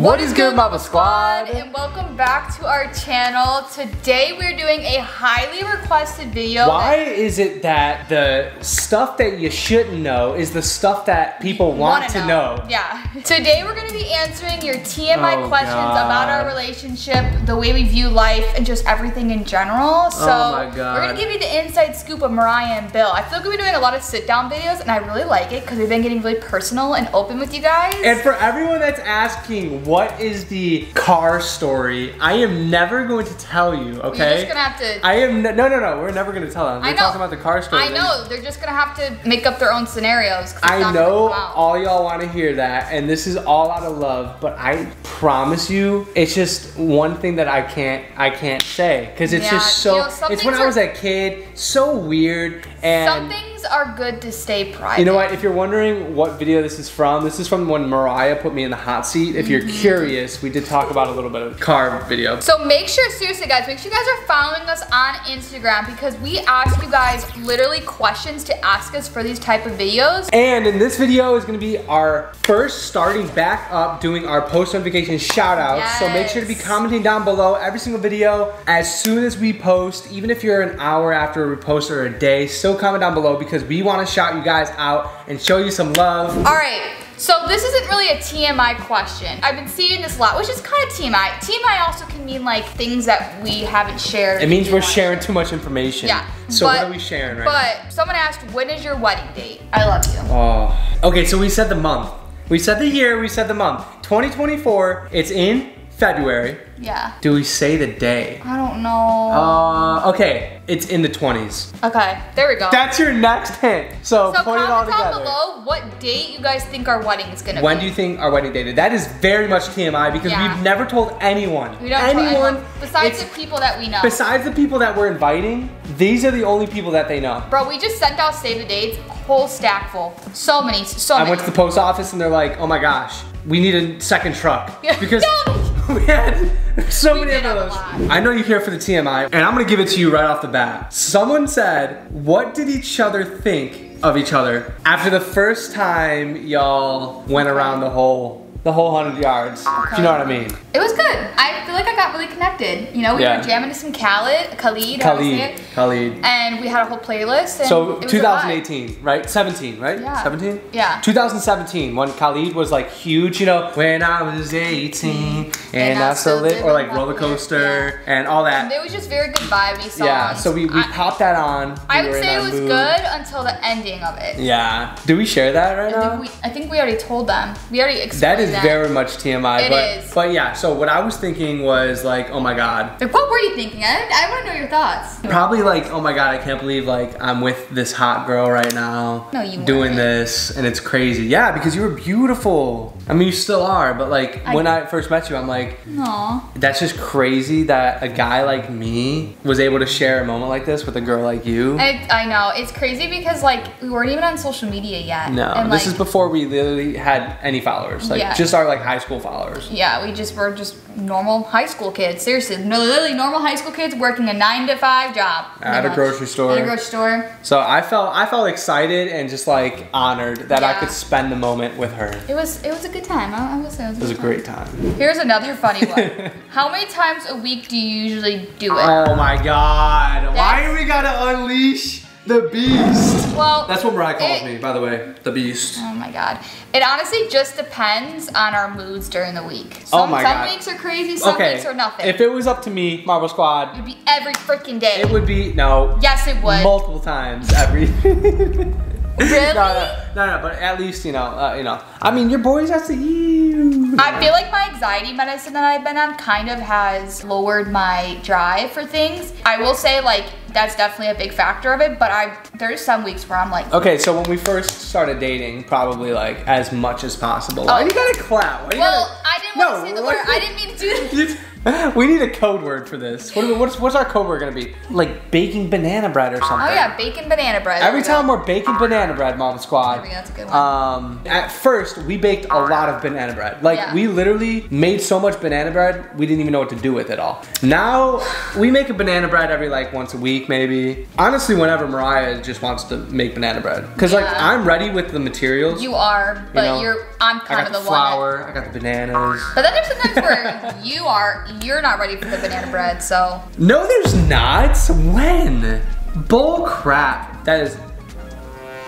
What is good, Marble Squad? And welcome back to our channel. Today we're doing a highly requested video. Why is it that the stuff that you shouldn't know is the stuff that people want to know? Yeah. Today we're gonna be answering your TMI Oh, questions God. about our relationship, the way we view life, and just everything in general. Oh, so Oh, my God. we're gonna give you the inside scoop of Mariah and Bill. I feel like we've been doing a lot of sit down videos, and I really like it because we've been getting really personal and open with you guys. And for everyone that's asking, what is the car story? I am never going to tell you, okay? You're just gonna have to. I am, no, no, no, we're never gonna tell them. We're I know. talking about the car story. I know they're just gonna have to make up their own scenarios. I know all y'all want to hear that, and this is all out of love. But I promise you, it's just one thing that I can't, I can't say because it's Yeah, just so. you know, it's when I was a kid, so weird, and Some things are good to stay private. you know what? If you're wondering what video this is from, this is from when Mariah put me in the hot seat. If you're Mm-hmm. curious, we did talk about a little bit of car video. So make sure, seriously guys, make sure you guys are following us on Instagram because we ask you guys literally questions to ask us for these type of videos. And in this video is gonna be our first starting back up doing our post notification shout outs. So make sure to be commenting down below every single video as soon as we post, even if you're an hour after we post or a day, still comment down below because we wanna shout you guys out and show you some love. All right, so this isn't really a TMI question. I've been seeing this a lot, which is kind of TMI. TMI also can mean like things that we haven't shared. It means we we're sharing too much information. Yeah. So but, what are we sharing right now? But someone asked, when is your wedding date? I love you. Oh. Okay, so we said the month. We said the year, we said the month. 2024, it's in February. Yeah. Do we say the day? I don't know. Uh, okay, it's in the 20s. okay, there we go. That's your next hint. So, so put it all comment down together. below what date you guys think our wedding is gonna When be. When do you think our wedding date is? That is very much TMI because Yeah. we've never told anyone. We don't tell anyone. besides the people that we know. besides the people that we're inviting, these are the only people that they know. Bro, we just sent out save the dates, whole stack full. So many, so I many. went to the post office and they're like, oh my gosh, we need a second truck. Yeah. Because No. we had so We many of did have a those. I know you're here for the TMI, and I'm gonna give it to you right off the bat. Someone said, what did each other think of each other after the first time y'all went around the whole the whole hundred yards? If you know what I mean. It was good. I feel like I got really connected. You know, we Yeah. were jamming to some Khalid, Khalid, how do Khalid. Khalid. And we had a whole playlist. And So it was a vibe. 2018, right? 17, right? Yeah. 17? Yeah. 2017, when Khalid was like huge, you know, when I was 18 and, I still live, or like roller coaster and all that. It was just very good vibey songs. Yeah, so we, we I, popped that on. I would say it was mood. good until the ending of it. Yeah. Do we share that right I now? think, we, I think we already told them. We already explained that is very much TMI. It but, is. But yeah, so what I was thinking was like, oh my god. Like, what were you thinking? I, I want to know your thoughts. Probably like, oh my god, I can't believe like I'm with this hot girl right now. No, you Doing weren't. this and it's crazy. Yeah, because you were beautiful. I mean, you still are, but like I- when I first met you, I'm like, Aw. that's just crazy that a guy like me was able to share a moment like this with a girl like you. I, I know. It's crazy because, like, we weren't even on social media yet. no, And, this like, is before we literally had any followers. Like Yeah. just our like high school followers. Yeah, we just were just normal high school kids. Seriously, no, literally normal high school kids working a nine to five job. At pretty a much. grocery store. At a grocery store. So I felt I felt excited and just like honored that I could spend the moment with her. It was it was a good time. I, I will say it was, It was a good great time. time. Here's another funny one. How many times a week do you usually do it? Oh my god. Why That's- are we gotta unleash the beast? well, That's what Mariah calls it- me, by the way. The beast. Oh my god. It honestly just depends on our moods during the week. Oh Some, my some God. weeks are crazy, some Okay. weeks are nothing. If it was up to me, Marble Squad, It'd be every freaking day. it would be no. yes, it would. Multiple times every. Really? No, no, no, no, but at least you know, uh, you know. I mean, your boys have to eat. I feel like my anxiety medicine that I've been on kind of has lowered my drive for things. I will say like that's definitely a big factor of it, but I there's some weeks where I'm like, Okay, so when we first started dating, probably like as much as possible. Why Oh. you gotta clap? Why you well, gotta- I didn't No, to say the word. I didn't mean to do that. We need a code word for this. What, what's, what's our code word gonna be? Like baking banana bread or something. Oh yeah, bacon banana bread. Every time go. we're baking banana bread, Mom Squad. There we go, that's a good one. Um, at first, we baked a lot of banana bread. Like Yeah. we literally made so much banana bread, we didn't even know what to do with it all. Now we make a banana bread every like once a week, maybe. Honestly, whenever Mariah just wants to make banana bread, because like I'm ready with the materials. You are, but you are I'm kind of the the, one. that- flour, I got the bananas. but then there's sometimes where you are, you're not ready for the banana bread, so No, there's not. When? Bull crap. That is.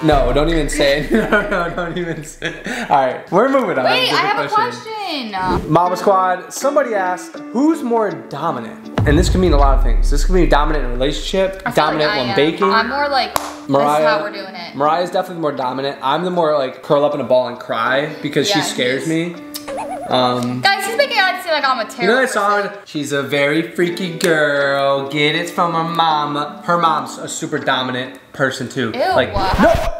No, don't even say it. No, no, don't even say it. All right, we're moving on. wait, I have a question. Mama Squad, somebody asked, who's more dominant? And this could mean a lot of things. This could mean dominant in a relationship, feel like dominant when am. baking. I'm more like Mariah, this is how we're doing it. Mariah's definitely more dominant. I'm the more like curl up in a ball and cry because she scares me. Um, Guys, he's making it seem like I'm a terrible you know that person. song? She's a very freaky girl. Get it from her mama. Her mom's a super dominant person too. Ew. Like no.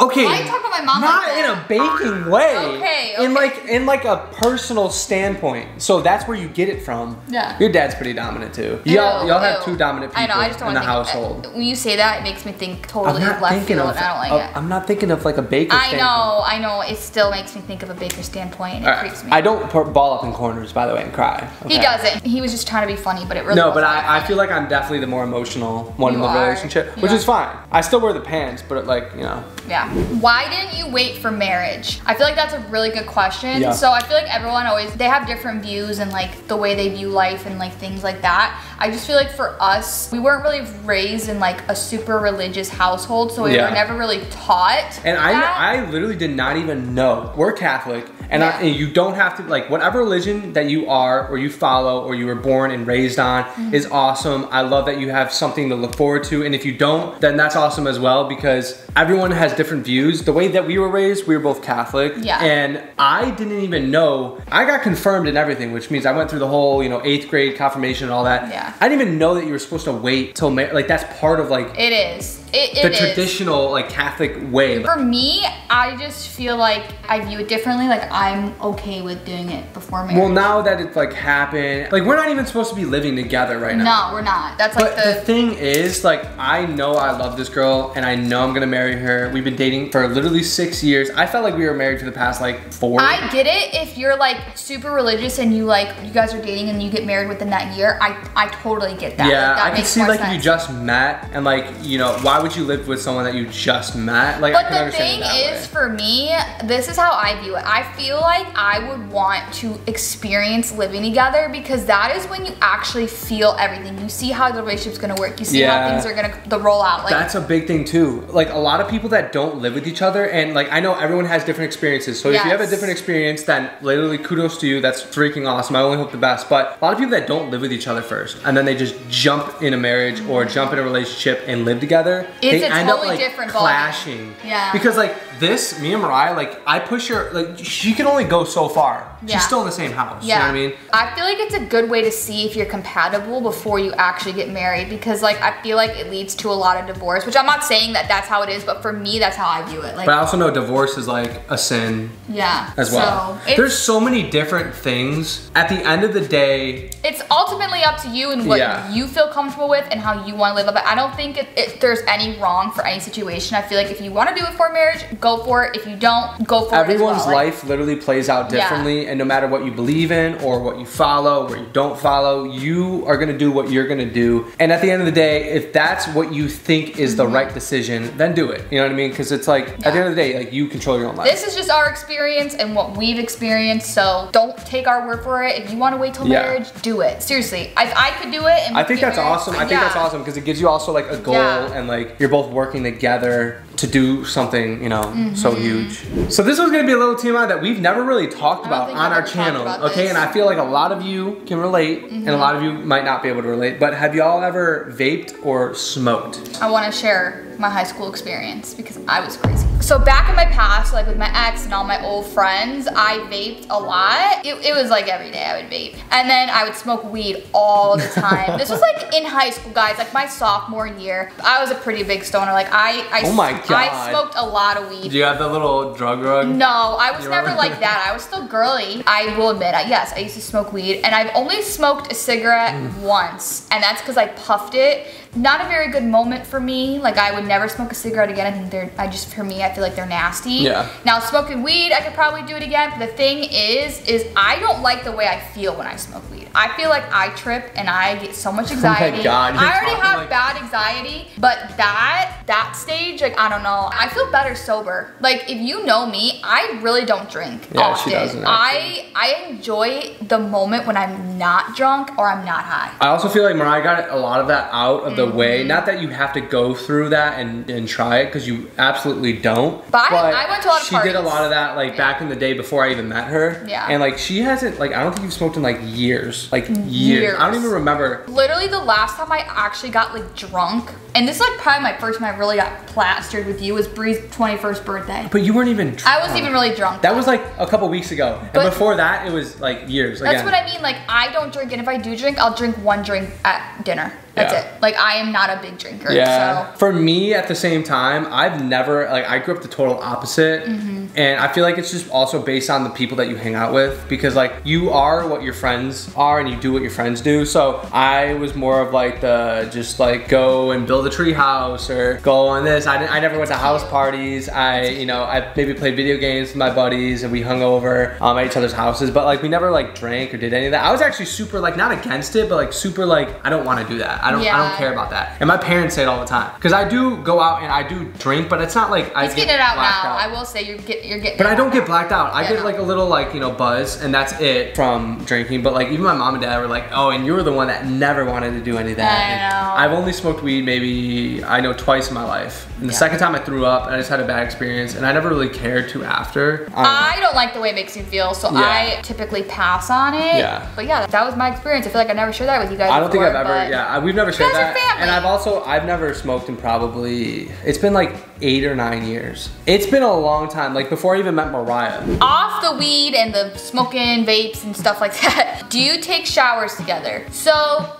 Okay. Why you about my mom Not like in a baking way. Okay, In like in like a personal standpoint. So that's where you get it from. Yeah. Your dad's pretty dominant too. Y'all y'all have two dominant people I know, I just don't in the think uh, household. When you say that, it makes me think I'm totally not left field, of, and I don't like of- it. I'm not thinking of like a baker I standpoint. know, I know. It still makes me think of a baker standpoint, and it right. creeps me. I don't put ball up in corners, by the way, and cry. He doesn't. He was just trying to be funny, but it really No, but. I, I feel like I'm definitely the more emotional one in the are. relationship, You which are. is fine. I still wear the pants, but it, like, you know. Yeah. Why didn't you wait for marriage? I feel like that's a really good question. Yeah. So I feel like everyone always they have different views and like the way they view life and like things like that. I just feel like for us, we weren't really raised in like a super religious household, so we Yeah. were never really taught. And I. I literally did not even know. We're Catholic, and, I, and you don't have to like whatever religion that you are, or you follow, or you were born and raised on Mm-hmm. is awesome. I love that you have something to look forward to, and if you don't, then that's awesome as well because everyone has different views. The way that we were raised, we were both Catholic, Yeah. and I didn't even know. I got confirmed in everything, which means I went through the whole you know eighth grade confirmation and all that. Yeah. I didn't even know that you were supposed to wait till mar- like that's part of like it is. It, it the is. traditional like Catholic way. For me, I just feel like I view it differently. Like I'm okay with doing it before marriage. Well, now that it's like happened, like we're not even supposed to be living together right now. no, we're not. That's like But the the. thing is, like, I know I love this girl and I know I'm gonna marry her. We've been dating for literally six years. I felt like we were married for the past like four. I get it if you're like super religious and you like you guys are dating and you get married within that year. I I totally get that. yeah, like, that I can see like if you just met and like, you know, why would you live with someone that you just met? Like, I But the thing is, way. for me, this is how I view it. I feel like I would want to experience living together because that is when you actually feel everything. You see how the relationship's gonna work. You see Yeah. how things are gonna the roll out. Like That's a big thing too. Like a lot of people that don't live with each other, and like I know everyone has different experiences. So if you have a different experience, then literally kudos to you. That's freaking awesome. I only hope the best. But a lot of people that don't live with each other first, and then they just jump in a marriage or jump in a relationship and live together, It's they a end totally up like different ballgame. clashing. Yeah. Because like this, me and Mariah, like I push her, like she can only go so far. Yeah. She's still in the same house. Yeah. You know what I mean? I feel like it's a good way to see if you're compatible before you actually get married because like I feel like it leads to a lot of divorce, which I'm not saying that that's how it is, but for me that's how I view it. Like But I also know divorce is like a sin yeah. as well. So There's so many different things. At the end of the day, it's ultimately up to you and what Yeah. you feel comfortable with and how you want to live up. I don't think it, it, there's any wrong for any situation. I feel like if you want to do it for marriage, go for it. If you don't, go for Everyone's it as well. Like, life literally plays out Yeah. differently, and no matter what you believe in or what you follow, what you don't follow, you are gonna do what you're gonna do. And at the end of the day, if that's what you think is the right decision, then do it. You know what I mean? Because it's like at the Mm-hmm. End of the day, like you control your own life. This is just our experience and what we've experienced, so don't take our word for it. If you want to wait till Yeah. marriage, do it. Seriously, if I could do it, and I think that's married- awesome. I think yeah. that's awesome because it gives you also like a goal Yeah. and like you're both working together to do something, you know, So huge. So this was gonna be a little TMI that we've never really talked about on our channel. Okay, this. and I feel like a lot of you can relate and a lot of you might not be able to relate. But have y'all ever vaped or smoked? I want to share my high school experience because I was crazy. So back in my past, like with my ex and all my old friends, I vaped a lot. It, it was like every day I would vape. And then I would smoke weed all the time. this was like in high school, guys, like my sophomore year. I was a pretty big stoner. Like I, I, Oh my God. I smoked a lot of weed. Do you have the little drug rug? No, I was You never were- like that. I was still girly. I will admit, I, yes, I used to smoke weed, and I've only smoked a cigarette Mm. once, and that's because I puffed it. Not a very good moment for me. Like I would never smoke a cigarette again. I think they're, I just for me, I feel like they're nasty. Yeah. Now smoking weed, I could probably do it again. But the thing is, is I don't like the way I feel when I smoke weed. I feel like I trip and I get so much oh anxiety. Oh God, you're I already have like- bad anxiety, but that that stage, like I don't know, I feel better sober. Like if you know me, I really don't drink Yeah, often. she doesn't, I I enjoy the moment when I'm not drunk or I'm not high. I also feel like Mariah got a lot of that out of the Mm-hmm. way. Not that you have to go through that and, and try it because you absolutely don't. But I- I went to a lot of she did a lot of that like back in the day before I even met her. Yeah. And like she hasn't like I don't think you've smoked in like years. Like years. Years. I don't even remember. Literally the last time I actually got like drunk, and this is like probably my first time I really got plastered with you was Bree's 21st birthday. But you weren't even. I wasn't even really drunk. That was like a couple weeks ago. But- and before that, it was like years. That's again. what I mean. Like I don't drink, and if I do drink, I'll drink one drink at dinner. That's Yeah. it. Like I am not a big drinker. Yeah. So For me, at the same time, I've never like I grew up the total opposite, Mm-hmm. and I feel like it's just also based on the people that you hang out with because like you are what your friends are and you do what your friends do. So I was more of like the just like go and build a tree house or go on this. I, didn't, I never went to house parties. I you know I maybe played video games with my buddies and we hung over um, at each other's houses, but like we never like drank or did any of that. I was actually super like not against it, but like super like I don't want to do that. I don't I don't care about that. And my parents say it all the time. Because I do go out and I do drink, but it's not like I he's get getting it out blacked now. out. I will say you're get you're getting. But I don't get blacked out. I Yeah, get no. like a little like, you know, buzz and that's it from drinking. But like even my mom and dad were like, oh, and you were the one that never wanted to do any of that. I know. I've only smoked weed maybe, I know, twice in my life. And the Yeah. second time I threw up and I just had a bad experience and I never really cared to after. Um, I don't like the way it makes me feel, so Yeah. I typically pass on it. Yeah. But yeah, that was my experience. I feel like I never shared that with you guys. I don't think I've ever, yeah, I- we've never shared that. And I've also, I've never smoked in probably, it's been like eight or nine years. It's been a long time, like before I even met Mariah. Off the weed and the smoking vapes and stuff like that. Do you take showers together? So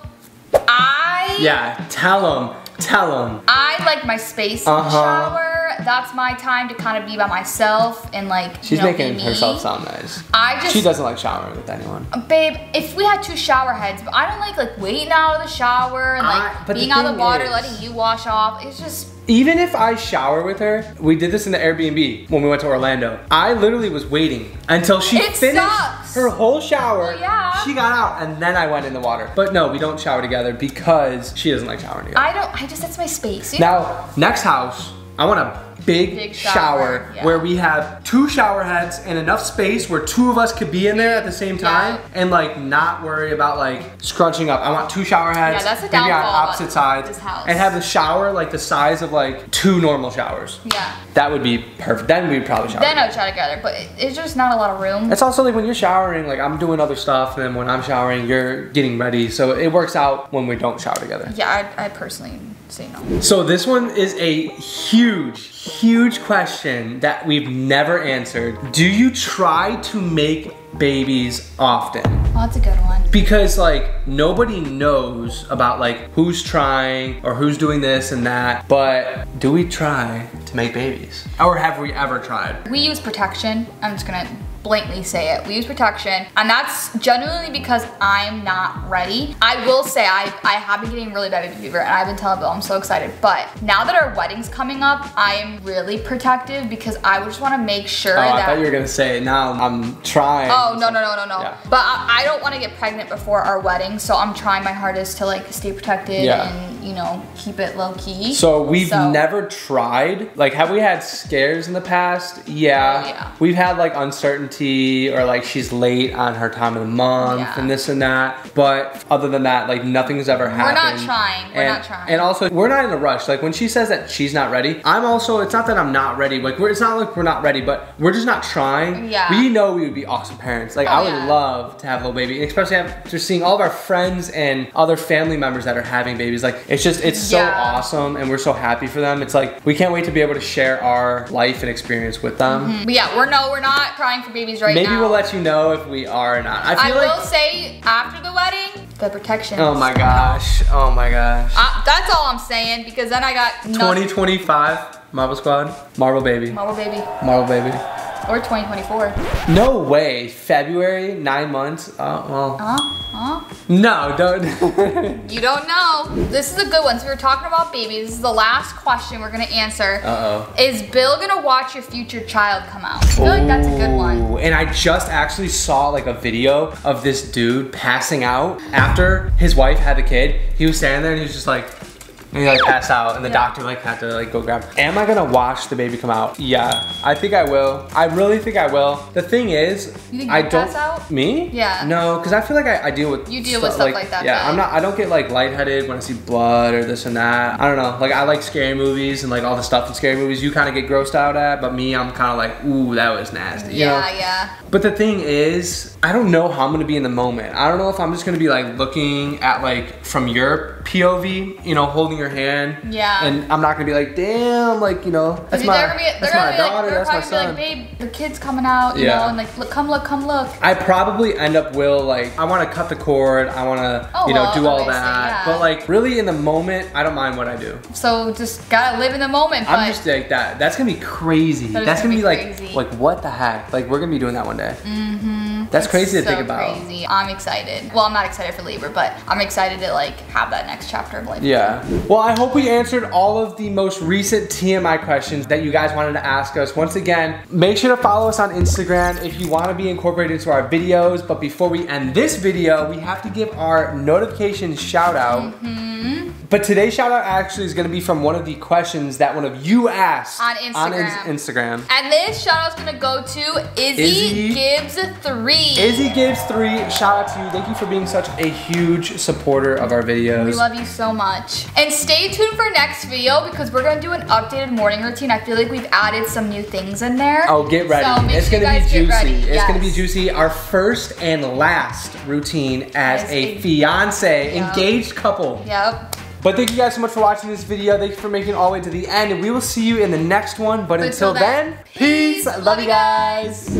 I Yeah, tell them, tell them. I like my space Uh-huh. shower. That's my time to kind of be by myself and like She's you know, making herself sound nice. I just She doesn't like showering with anyone. Babe, if we had two shower heads, but I don't like like waiting out of the shower and like I- being out of the water, is- letting you wash off. It's just Even if I shower with her, we did this in the Airbnb when we went to Orlando. I literally was waiting until she It finished sucks. her whole shower. Well, yeah. She got out and then I went in the water. But no, we don't shower together because she doesn't like showering together. I don't. I just that's my space. you know? Now, next house, I want a big, Big shower, shower, yeah. where we have two shower heads and enough space where two of us could be in there at the same time Yeah. and like not worry about like scrunching up. I want two shower heads, Yeah, that's the maybe on opposite sides, this house. and have the shower like the size of like two normal showers. Yeah. That would be perfect. Then we'd probably shower. Then I would try together, but it's just not a lot of room. it's also like when you're showering, like I'm doing other stuff, and then when I'm showering, you're getting ready. So it works out when we don't shower together. Yeah, I, I personally say no. So this one is a huge, huge question that we've never answered. Do you try to make babies often? Well, that's a good one. Because like nobody knows about like who's trying or who's doing this and that, but do we try to make babies? Or have we ever tried? We use protection. I'm just gonna blatantly say it. We use protection, and that's genuinely because I'm not ready. I will say I, I have been getting really bad baby fever, and I've been telling Bill I'm so excited. But now that our wedding's coming up, I am really protective because I just want to make sure Oh, I thought you were gonna say now I'm trying. Oh no no no no no! Yeah. But I, I don't want to get pregnant before our wedding, so I'm trying my hardest to like stay protected Yeah. and you know keep it low key. So we've So- never tried. Like, have we had scares in the past? Yeah. Oh, yeah. We've had like uncertain absentee or like she's late on her time of the month Yeah. and this and that. But other than that, like nothing's ever happened. We're not trying. We're and, not trying. And also, we're not in a rush. Like when she says that she's not ready, I'm also. It's not that I'm not ready. Like we're, it's not like we're not ready, but we're just not trying. Yeah. We know we would be awesome parents. Like Oh, I would yeah. love to have a little baby, especially after seeing all of our friends and other family members that are having babies. Like it's just it's so Yeah. awesome, and we're so happy for them. It's like we can't wait to be able to share our life and experience with them. Mm-hmm. But yeah, we're no, we're not trying for right Maybe now. we'll let you know if we are or not. I I feel will say after the wedding, the protection. Oh my gosh! Oh my gosh! Uh, that's all I'm saying because then I got no 2025 Marble Squad, Marble Baby, Marble baby Marble Baby. Or 2024. No way. February, nine months. Uh, well, Huh? Huh? no, don't. You don't know. This is a good one. So we were talking about babies. This is the last question we're gonna answer. Uh oh. Is Bill gonna watch your future child come out? I feel like that's a good one. And I just actually saw like a video of this dude passing out after his wife had the kid. He was standing there and he was just like, and he like passed out, and the Yeah. doctor like had to like go grab. Am I gonna watch the baby come out? Yeah, I think I will. I really think I will. The thing is, You think I don't. pass out? Me? Yeah. No, because I feel like I, I deal with. You deal with stuff like that, Yeah, really. I'm not. I don't get like lightheaded when I see blood or this and that. I don't know. Like I like scary movies and like all the stuff in scary movies. You kind of get grossed out at, but me, I'm kind of like, ooh, that was nasty. you know? Yeah, yeah. But the thing is, I don't know how I'm gonna be in the moment. I don't know if I'm just gonna be like looking at like from your POV, you know, holding your hand. Yeah. And I'm not gonna be like, damn, like, you know, that's my, be, that's my daughter, like, that's my son. be like, babe, the kid's coming out, you Yeah. know, and like, look, come look, come look. I probably end up will like I want to cut the cord. I want to Oh, you know well, do all that. yeah. But like really in the moment, I don't mind what I do. So just gotta live in the moment. But I'm just like that. That's gonna be crazy. That That's gonna gonna, be, be like crazy. like what the heck? Like we're gonna be doing that one day. Mm-hmm. Mm-hmm. That's crazy to so think about. Crazy. I'm excited. Well, I'm not excited for labor, but I'm excited to like have that next chapter of life. Yeah. Well, I hope we answered all of the most recent TMI questions that you guys wanted to ask us. Once again, make sure to follow us on Instagram if you want to be incorporated into our videos. But before we end this video, we have to give our notification shout out. Mm -hmm. But today's shout out actually is going to be from one of the questions that one of you asked On on ins- Instagram. Instagram. And this shout out is gonna go to Izzy, Izzy. Gibbs three. Izzy Gibbs 3, shout out to you. Thank you for being such a huge supporter of our videos. We love you so much. And stay tuned for next video because we're gonna do an updated morning routine. I feel like we've added some new things in there. Oh, get ready. So it's sure gonna you be guys juicy. It's gonna be juicy. Our first and last routine as As a a- fiance, Yep. engaged couple. Yep. But thank you guys so much for watching this video. Thank you for making it all the way to the end. And we will see you in the next one. But, But until, until then, peace. peace. Love you guys.